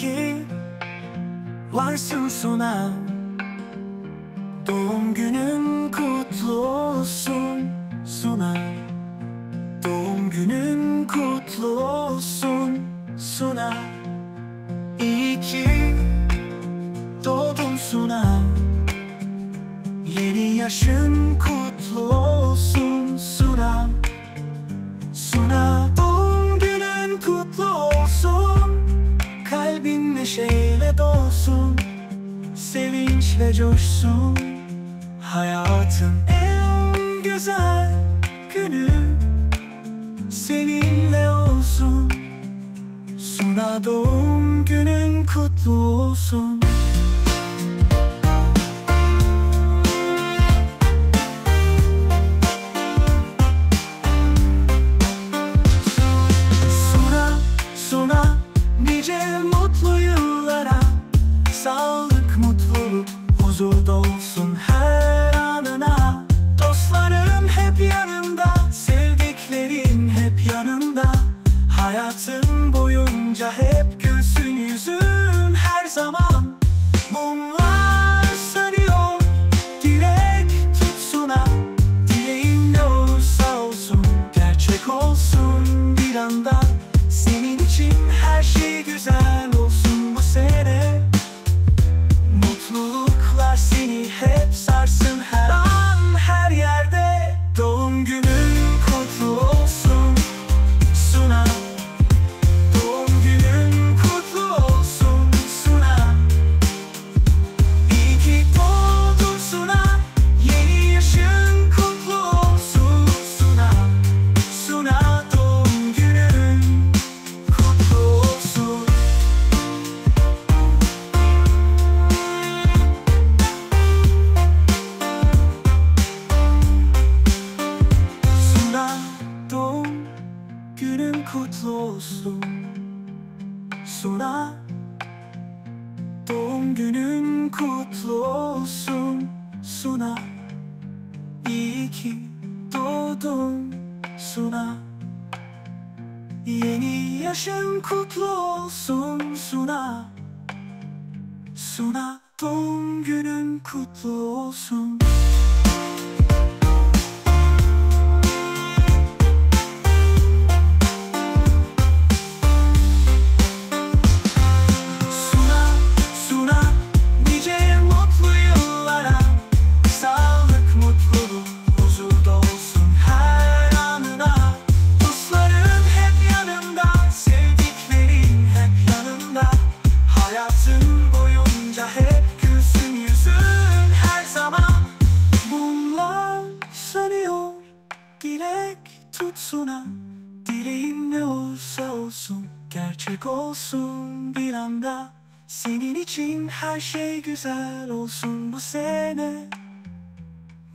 ki varsın sona. Doğum günün kutlu olsun Suna Doğum günün kutlu olsun Suna İyi ki doğdun Suna Yeni yaşın kutlu olsun neşeyle dolsun Sevinçle coşsun. Hayatın en güzel günü Seninle olsun. Suna doğum günün kutlu olsun. Suna. İyi ki doğdun Suna. Yeni yaşın kutlu olsun Suna. Suna doğum günün kutlu olsun. Gerçek olsun bir anda Senin için her şey güzel olsun bu sene.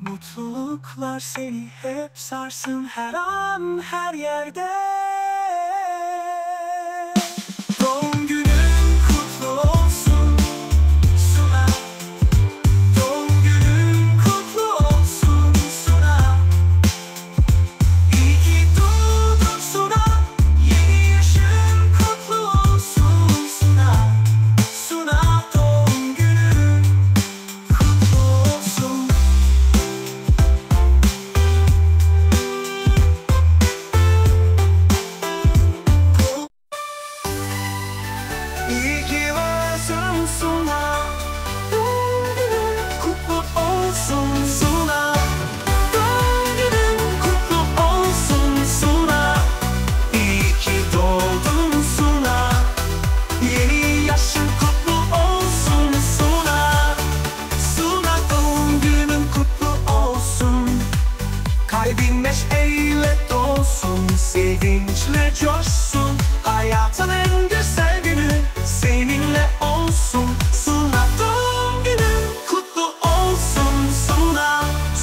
Mutluluklar seni hep sarsın her an her yerde. içine coşsun? Hayatın en güzel günü seninle olsun. Suna doğum günün kutlu olsun. Suna,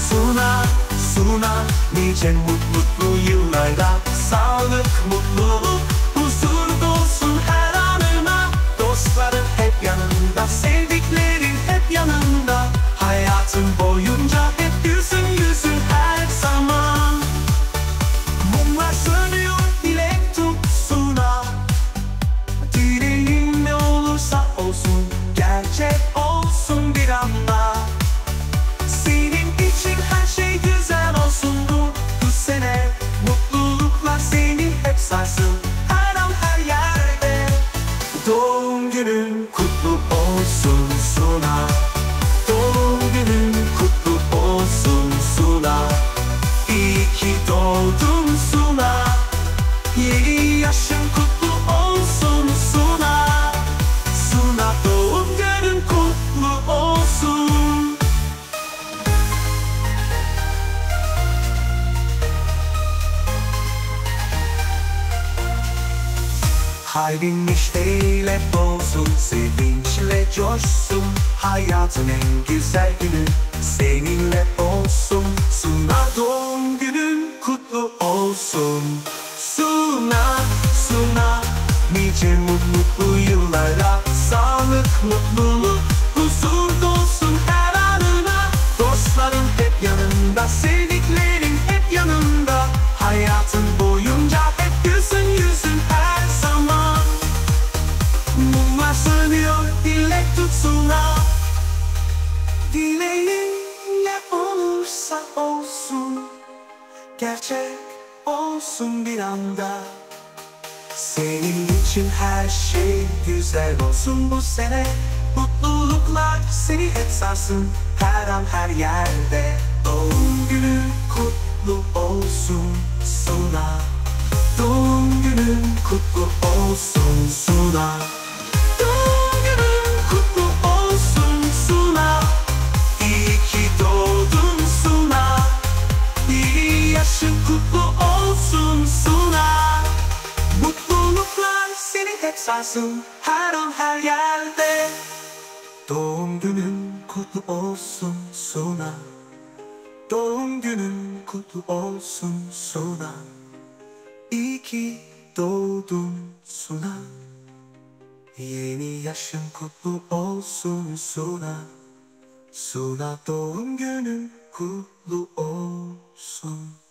Suna, Suna Nice mutlu yıllarda. Sağlık mutlu Kalbin neşeyle dolsun Sevinçle coşsun. Hayatın en güzel günü Seninle olsun Gerçek olsun bir anda. Senin için her şey güzel olsun bu sene. Mutluluklar seni hep sarsın her an her yerde. Doğum günün kutlu olsun Suna. Doğum günün kutlu olsun Suna sarsın her an her yerde. Doğum günün kutlu olsun Suna. Doğum günün kutlu olsun Suna. İyi ki doğdun Suna. Yeni yaşın kutlu olsun Suna. Suna doğum günün kutlu olsun